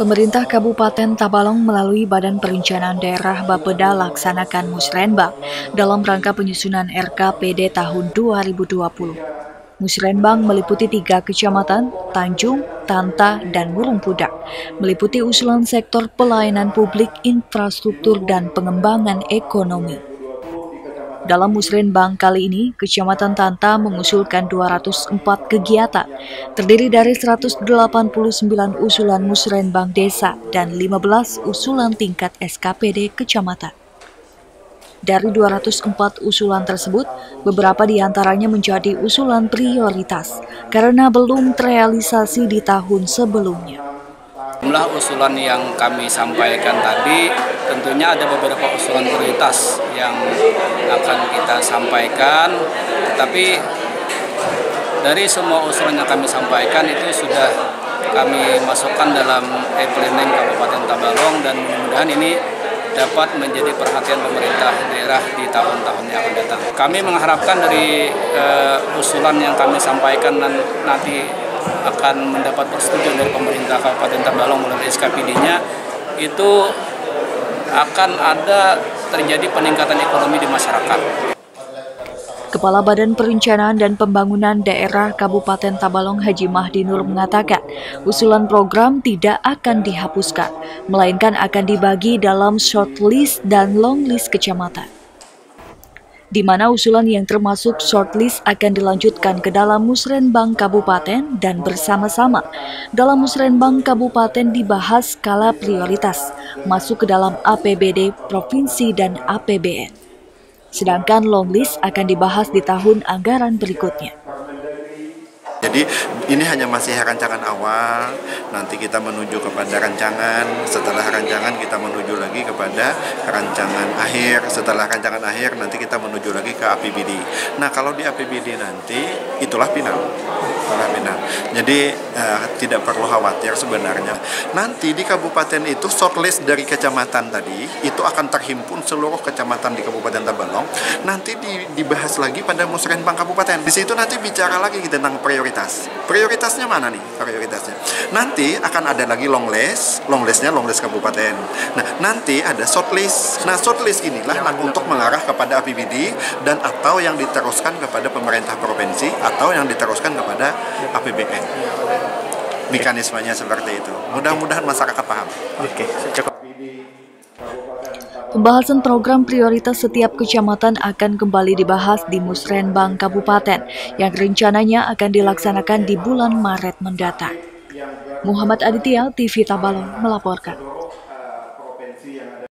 Pemerintah Kabupaten Tabalong melalui Badan Perencanaan Daerah Bapeda laksanakan musrenbang dalam rangka penyusunan RKPD tahun 2020. Musrenbang meliputi tiga kecamatan, Tanjung, Tanta, dan Burung Pudak, meliputi usulan sektor pelayanan publik, infrastruktur, dan pengembangan ekonomi. Dalam musrenbang kali ini, Kecamatan Tanta mengusulkan 204 kegiatan, terdiri dari 189 usulan musrenbang desa dan 15 usulan tingkat SKPD kecamatan. Dari 204 usulan tersebut, beberapa di antaranya menjadi usulan prioritas karena belum terrealisasi di tahun sebelumnya. Jumlah usulan yang kami sampaikan tadi tentunya ada beberapa usulan prioritas yang akan kita sampaikan, tetapi dari semua usulan yang kami sampaikan itu sudah kami masukkan dalam e-planning Kabupaten Tabalong dan mudah-mudahan ini dapat menjadi perhatian pemerintah daerah di tahun-tahun yang akan datang. Kami mengharapkan dari uh, usulan yang kami sampaikan nanti akan mendapat persetujuan dari pemerintah Kabupaten Tabalong melalui SKPD-nya itu akan ada terjadi peningkatan ekonomi di masyarakat. Kepala Badan Perencanaan dan Pembangunan Daerah Kabupaten Tabalong Haji Mahdi Nur mengatakan, usulan program tidak akan dihapuskan, melainkan akan dibagi dalam short list dan long list kecamatan di mana usulan yang termasuk shortlist akan dilanjutkan ke dalam musrenbang kabupaten dan bersama-sama. Dalam musrenbang kabupaten dibahas skala prioritas, masuk ke dalam APBD provinsi dan APBN. Sedangkan long list akan dibahas di tahun anggaran berikutnya. Jadi ini hanya masih rancangan awal, nanti kita menuju kepada rancangan, setelah rancangan kita menuju lagi kepada rancangan akhir, setelah rancangan akhir nanti kita menuju lagi ke APBD. Nah kalau di APBD nanti itulah final, final. Jadi uh, tidak perlu khawatir sebenarnya. Nanti di kabupaten itu shortlist dari kecamatan tadi itu akan terhimpun seluruh kecamatan di Kabupaten Tabalong. Nanti dibahas lagi pada musrenbang kabupaten. Di situ nanti bicara lagi tentang prioritas prioritas. Prioritasnya mana nih prioritasnya? Nanti akan ada lagi long list, long listnya long list kabupaten. Nah nanti ada short list. Nah short list inilah nah, untuk mengarah kepada APBD dan atau yang diteruskan kepada pemerintah provinsi atau yang diteruskan kepada APBN. Mekanismenya seperti itu. Mudah-mudahan masyarakat paham. Oke, cukup. Pembahasan program prioritas setiap kecamatan akan kembali dibahas di Musrenbang Kabupaten yang rencananya akan dilaksanakan di bulan Maret mendatang. Muhammad Aditya, TV Tabalong melaporkan.